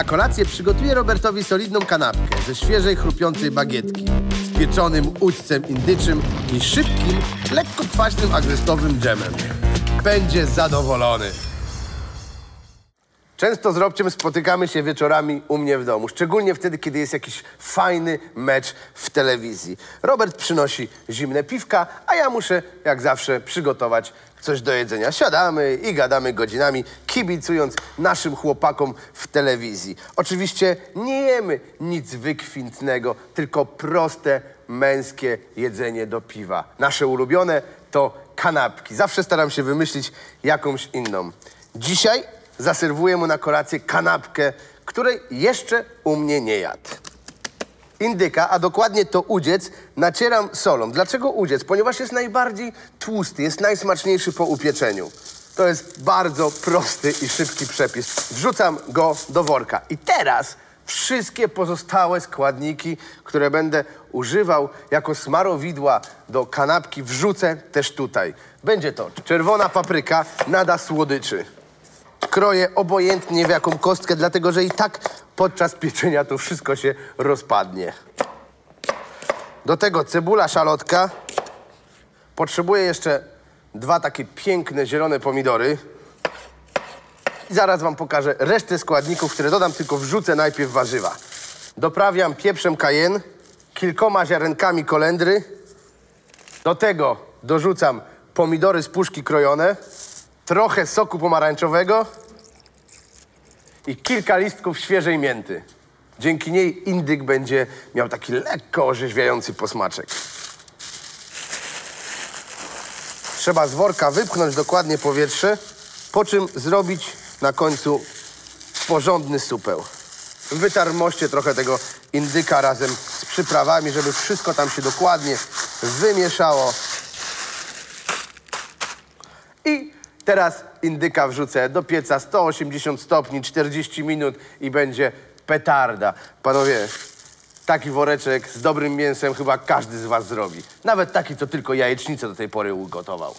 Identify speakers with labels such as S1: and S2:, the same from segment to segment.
S1: Na kolację przygotuję Robertowi solidną kanapkę ze świeżej, chrupiącej bagietki, z pieczonym udźcem indyczym i szybkim, lekko kwaśnym agrestowym dżemem. Będzie zadowolony. Często z Robciem spotykamy się wieczorami u mnie w domu, szczególnie wtedy, kiedy jest jakiś fajny mecz w telewizji. Robert przynosi zimne piwka, a ja muszę, jak zawsze, przygotować coś do jedzenia. Siadamy i gadamy godzinami, kibicując naszym chłopakom w telewizji. Oczywiście nie jemy nic wykwintnego, tylko proste, męskie jedzenie do piwa. Nasze ulubione to kanapki. Zawsze staram się wymyślić jakąś inną. Dzisiaj zaserwuję mu na kolację kanapkę, której jeszcze u mnie nie jadł. Indyka, a dokładnie to udziec, nacieram solą. Dlaczego udziec? Ponieważ jest najbardziej tłusty, jest najsmaczniejszy po upieczeniu. To jest bardzo prosty i szybki przepis. Wrzucam go do worka. I teraz wszystkie pozostałe składniki, które będę używał jako smarowidła do kanapki, wrzucę też tutaj. Będzie to czerwona papryka, nada słodyczy kroję obojętnie w jaką kostkę, dlatego że i tak podczas pieczenia to wszystko się rozpadnie. Do tego cebula szalotka. Potrzebuję jeszcze dwa takie piękne zielone pomidory. I zaraz wam pokażę resztę składników, które dodam, tylko wrzucę najpierw warzywa. Doprawiam pieprzem cayenne, kilkoma ziarenkami kolendry. Do tego dorzucam pomidory z puszki krojone, trochę soku pomarańczowego i kilka listków świeżej mięty. Dzięki niej indyk będzie miał taki lekko orzeźwiający posmaczek. Trzeba z worka wypchnąć dokładnie powietrze, po czym zrobić na końcu porządny supeł. Wytarmoście trochę tego indyka razem z przyprawami, żeby wszystko tam się dokładnie wymieszało. I teraz indyka wrzucę do pieca 180 stopni, 40 minut i będzie petarda. Panowie, taki woreczek z dobrym mięsem chyba każdy z was zrobi. Nawet taki, co tylko jajecznicę do tej pory ugotował.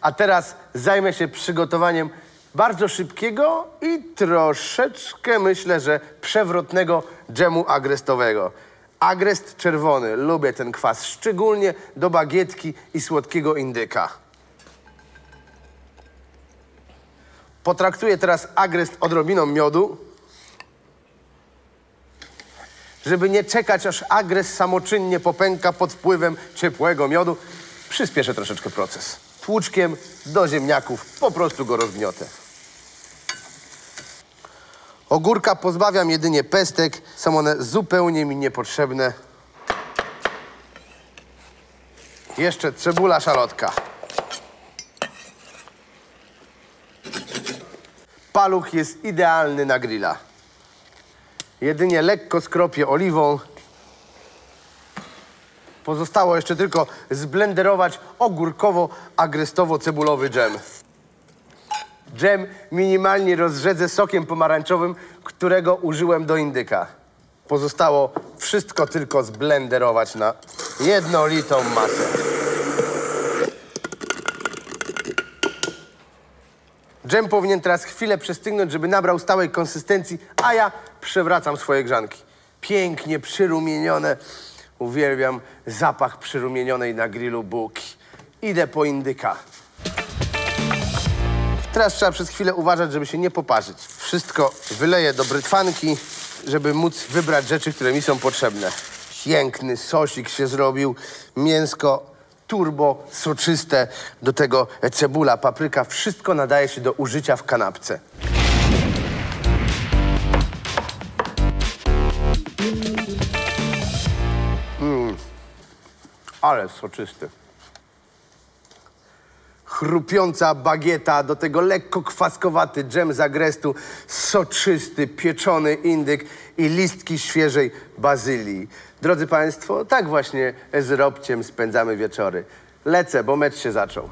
S1: A teraz zajmę się przygotowaniem bardzo szybkiego i troszeczkę, myślę, że przewrotnego dżemu agrestowego. Agrest czerwony, lubię ten kwas, szczególnie do bagietki i słodkiego indyka. Potraktuję teraz agrest odrobiną miodu, żeby nie czekać, aż agres samoczynnie popęka pod wpływem ciepłego miodu. Przyspieszę troszeczkę proces. Tłuczkiem do ziemniaków po prostu go rozgniotę. Ogórka pozbawiam jedynie pestek, są one zupełnie mi niepotrzebne. Jeszcze cebula szalotka. Paluch jest idealny na grilla. Jedynie lekko skropię oliwą. Pozostało jeszcze tylko zblenderować ogórkowo-agrestowo-cebulowy dżem. Dżem minimalnie rozrzedzę sokiem pomarańczowym, którego użyłem do indyka. Pozostało wszystko tylko zblenderować na jednolitą masę. Dżem powinien teraz chwilę przestygnąć, żeby nabrał stałej konsystencji, a ja przewracam swoje grzanki. Pięknie przyrumienione. Uwielbiam zapach przyrumienionej na grillu bułki. Idę po indyka. Teraz trzeba przez chwilę uważać, żeby się nie poparzyć. Wszystko wyleję do brytwanki, żeby móc wybrać rzeczy, które mi są potrzebne. Piękny sosik się zrobił, mięsko turbo, soczyste, do tego cebula, papryka. Wszystko nadaje się do użycia w kanapce. Mm. Ale soczysty chrupiąca bagieta, do tego lekko kwaskowaty dżem z agrestu, soczysty, pieczony indyk i listki świeżej bazylii. Drodzy Państwo, tak właśnie z Robciem spędzamy wieczory. Lecę, bo mecz się zaczął.